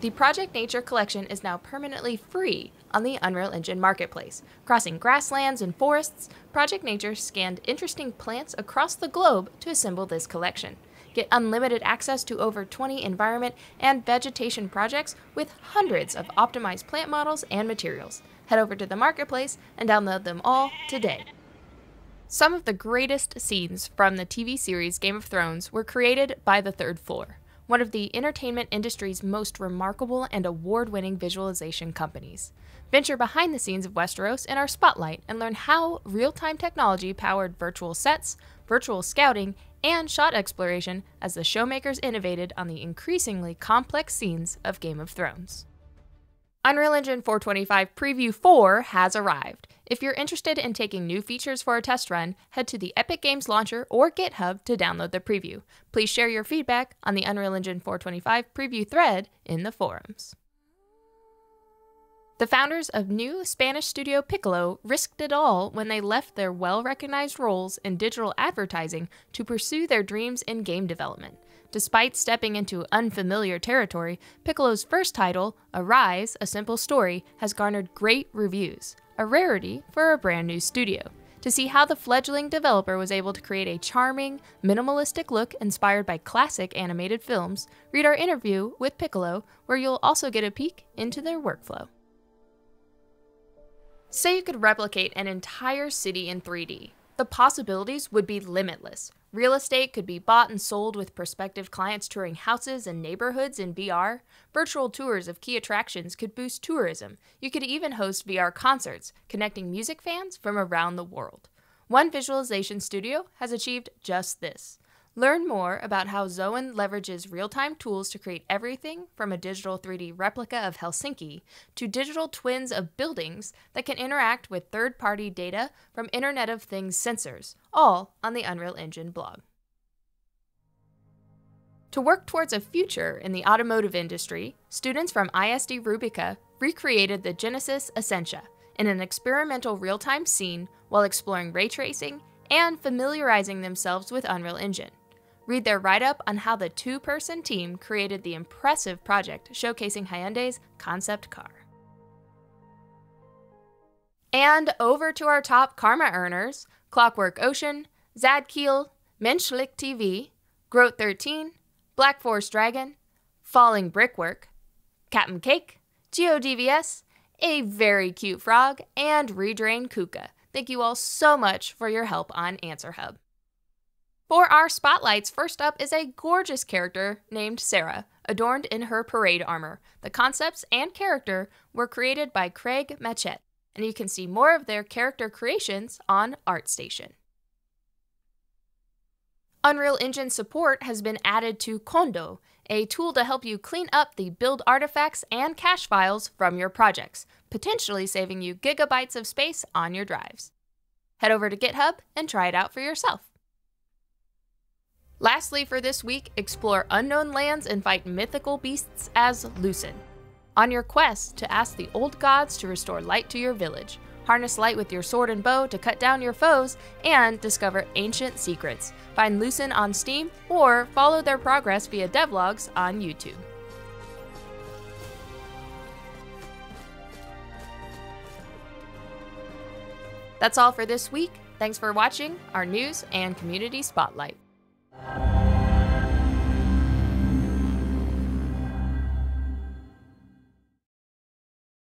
The Project Nature collection is now permanently free on the Unreal Engine marketplace. Crossing grasslands and forests, Project Nature scanned interesting plants across the globe to assemble this collection. Get unlimited access to over 20 environment and vegetation projects with hundreds of optimized plant models and materials. Head over to the marketplace and download them all today. Some of the greatest scenes from the TV series Game of Thrones were created by the third floor one of the entertainment industry's most remarkable and award winning visualization companies. Venture behind the scenes of Westeros in our spotlight and learn how real time technology powered virtual sets, virtual scouting, and shot exploration as the showmakers innovated on the increasingly complex scenes of Game of Thrones. Unreal Engine 425 Preview 4 has arrived. If you're interested in taking new features for a test run, head to the Epic Games Launcher or GitHub to download the preview. Please share your feedback on the Unreal Engine 425 preview thread in the forums. The founders of new Spanish studio Piccolo risked it all when they left their well recognized roles in digital advertising to pursue their dreams in game development. Despite stepping into unfamiliar territory, Piccolo's first title, Arise, A Simple Story, has garnered great reviews, a rarity for a brand new studio. To see how the fledgling developer was able to create a charming, minimalistic look inspired by classic animated films, read our interview with Piccolo, where you'll also get a peek into their workflow. Say you could replicate an entire city in 3D. The possibilities would be limitless. Real estate could be bought and sold with prospective clients touring houses and neighborhoods in VR. Virtual tours of key attractions could boost tourism. You could even host VR concerts, connecting music fans from around the world. One visualization studio has achieved just this. Learn more about how Zoan leverages real time tools to create everything from a digital 3D replica of Helsinki to digital twins of buildings that can interact with third party data from Internet of Things sensors, all on the Unreal Engine blog. To work towards a future in the automotive industry, students from ISD Rubika recreated the Genesis Essentia in an experimental real time scene while exploring ray tracing and familiarizing themselves with Unreal Engine. Read their write up on how the two person team created the impressive project showcasing Hyundai's concept car. And over to our top karma earners Clockwork Ocean, Zadkiel, Menschlich TV, Groat 13, Black Forest Dragon, Falling Brickwork, Captain Cake, GeoDVS, a very cute frog, and Redrain Kuka. Thank you all so much for your help on Answer Hub. For our spotlights, first up is a gorgeous character named Sera, adorned in her parade armor. The concepts and character were created by Craig Matchett, and you can see more of their character creations on ArtStation. Unreal Engine support has been added to Kondo, a tool to help you clean up the build artifacts and cache files from your projects, potentially saving you gigabytes of space on your drives. Head over to GitHub and try it out for yourself. Lastly, for this week, explore unknown lands and fight mythical beasts as Lucen. On your quest to ask the old gods to restore light to your village, harness light with your sword and bow to cut down your foes, and discover ancient secrets. Find Lucen on Steam or follow their progress via devlogs on YouTube. That's all for this week. Thanks for watching our news and community spotlight.